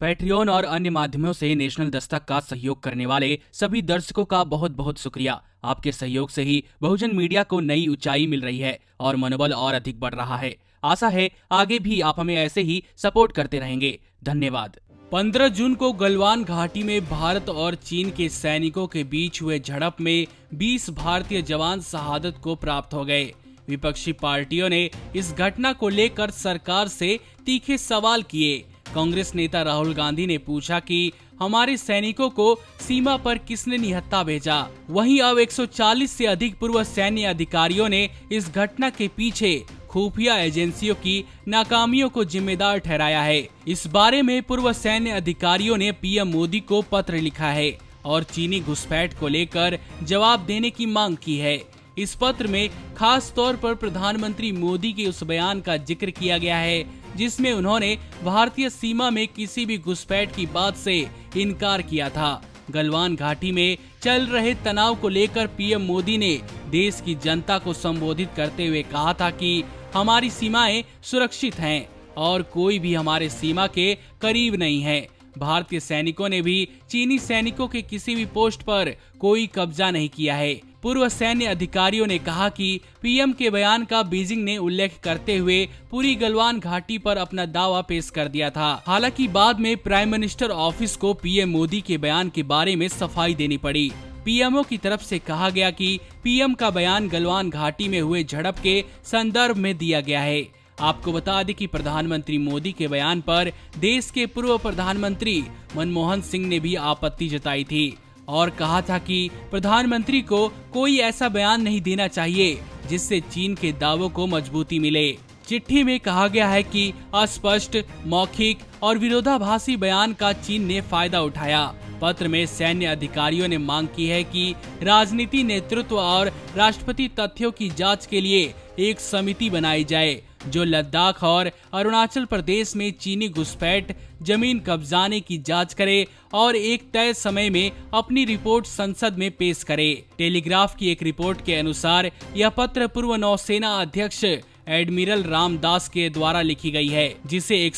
Patreon और अन्य माध्यमों से नेशनल दस्तक का सहयोग करने वाले सभी दर्शकों का बहुत बहुत शुक्रिया। आपके सहयोग से ही बहुजन मीडिया को नई ऊंचाई मिल रही है और मनोबल और अधिक बढ़ रहा है। आशा है आगे भी आप हमें ऐसे ही सपोर्ट करते रहेंगे। धन्यवाद। 15 जून को गलवान घाटी में भारत और चीन के सैनिकों के बीच हुए झड़प में 20 भारतीय जवान शहादत को प्राप्त हो गए। विपक्षी पार्टियों ने इस घटना को लेकर सरकार से तीखे सवाल किए। कांग्रेस नेता राहुल गांधी ने पूछा कि हमारे सैनिकों को सीमा पर किसने निहत्ता भेजा? वहीं अब 140 से अधिक पूर्व सैन्य अधिकारियों ने इस घटना के पीछे खुफिया एजेंसियों की नाकामियों को जिम्मेदार ठहराया है। इस बारे में पूर्व सैन्य अधिकारियों ने पीएम मोदी को पत्र लिखा है और चीनी घुसपैठ को लेकर जवाब देने की मांग की है। इस पत्र में खास तौर पर प्रधानमंत्री मोदी के उस बयान का ज़िक्र किया गया है जिसमें उन्होंने भारतीय सीमा में किसी भी घुसपैठ की बात से इनकार किया था। गलवान घाटी में चल रहे तनाव को लेकर पीएम मोदी ने देश की जनता को संबोधित करते हुए कहा था कि हमारी सीमाएँ सुरक्षित हैं और कोई भी हमारे सीमा के करीब नहीं है। भारतीय सैनिकों ने भी चीनी सैनिकों के किसी भी पोस्ट पर कोई कब्जा नहीं किया है। पूर्व सैन्य अधिकारियों ने कहा कि पीएम के बयान का बीजिंग ने उल्लेख करते हुए पूरी गलवान घाटी पर अपना दावा पेश कर दिया था। हालाँकि बाद में प्राइम मिनिस्टर ऑफ़िस को पीएम मोदी के बयान के बारे में सफ़ाई देनी पड़ी। पीएमओ की तरफ़ से कहा गया कि पीएम का बयान गलवान घाटी में हुए झड़प के संदर्भ में दिया गया है। आपको बता दें कि प्रधानमंत्री मोदी के बयान पर देश के पूर्व प्रधानमंत्री मनमोहन सिंह ने भी आपत्ति जताई थी। और कहा था कि प्रधानमंत्री को कोई ऐसा बयान नहीं देना चाहिए, जिससे चीन के दावों को मजबूती मिले। चिट्ठी में कहा गया है कि अस्पष्ट, मौखिक और विरोधाभासी बयान का चीन ने फ़ायदा उठाया। पत्र में सैन्य अधिकारियों ने मांग की है कि राजनीति, नेतृत्व और राष्ट्रपति तथ्यों की जाँच के लिए एक समिति बनाई जाए जो लद्दाख और अरुणाचल प्रदेश में चीनी घुसपैठ ज़मीन कब्जाने की जाँच करे और एक तय समय में अपनी रिपोर्ट संसद में पेश करे। टेलीग्राफ की एक रिपोर्ट के अनुसार, यह पत्र पूर्व नौसेना अध्यक्ष एडमिरल रामदास के द्वारा लिखी गई है, जिसे एक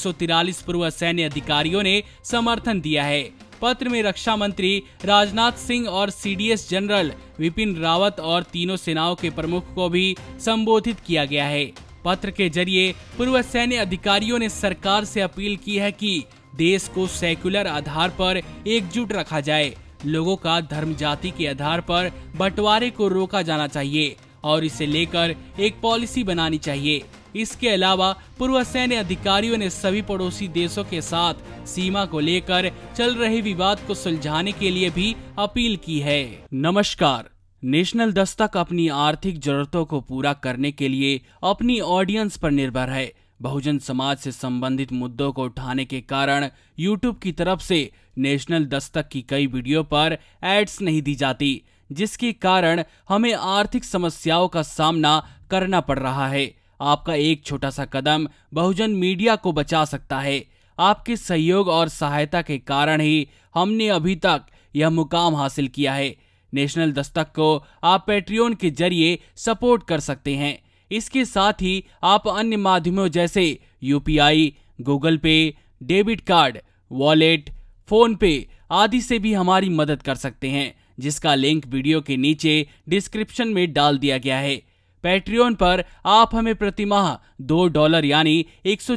पूर्व सैन्य अधिकारियों ने समर्थन दिया है। पत्र में रक्षा मंत्री राजनाथ सिंह और सीडीएस जनरल विपिन रावत और तीनों सेनाओं के प्रमुख को भी संबोधित किया गया है। पत्र के ज़रिए पूर्व सैन्य अधिकारियों ने सरकार से अपील की है कि देश को सेकुलर आधार पर एकजुट रखा जाए। लोगों का धर्म जाति के आधार पर बंटवारे को रोका जाना चाहिए और इसे लेकर एक पॉलिसी बनानी चाहिए। इसके अलावा पूर्व सैन्य अधिकारियों ने सभी पड़ोसी देशों के साथ सीमा को लेकर चल रहे विवाद को सुलझाने के लिए भी अपील की है। नमस्कार। नेशनल दस्तक अपनी आर्थिक जरूरतों को पूरा करने के लिए अपनी ऑडियंस पर निर्भर है। बहुजन समाज से संबंधित मुद्दों को उठाने के कारण यूट्यूब की तरफ़ से नेशनल दस्तक की कई वीडियो पर एड्स नहीं दी जाती, जिसके कारण हमें आर्थिक समस्याओं का सामना करना पड़ रहा है। आपका एक छोटा सा कदम बहुजन मीडिया को बचा सकता है। आपके सहयोग और सहायता के कारण ही हमने अभी तक यह मुकाम हासिल किया है। नेशनल दस्तक को आप पेट्रियोन के ज़रिए सपोर्ट कर सकते हैं। इसके साथ ही आप अन्य माध्यमों जैसे UPI Google pay debit card, wallet, PhonePe आदि से भी हमारी मदद कर सकते हैं, जिसका लिंक वीडियो के नीचे डिस्क्रिप्शन में डाल दिया गया है। पैट्रियन पर आप हमें प्रति माह दो डॉलर यानी एक सौ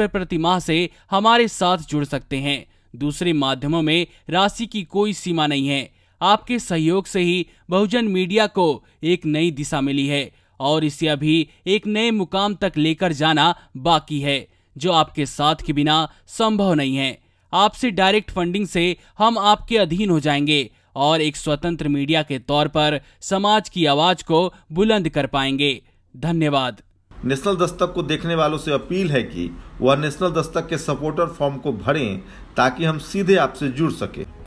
प्रति माह से हमारे साथ जुड़ सकते हैं। दूसरे माध्यमों में राशि की कोई सीमा नहीं है। आपके सहयोग से ही बहुजन मीडिया को एक नई दिशा मिली है और इसे अभी एक नए मुकाम तक लेकर जाना बाकी है, जो आपके साथ के बिना संभव नहीं है। आपसे डायरेक्ट फंडिंग से हम आपके अधीन हो जाएँगे और एक स्वतंत्र मीडिया के तौर पर समाज की आवाज़ को बुलंद कर पाएँगे। धन्यवाद। नेशनल दस्तक को देखने वालों से अपील है कि वह नेशनल दस्तक के सपोर्टर फॉर्म को भरें ताकि हम सीधे आपसे जुड़ सके।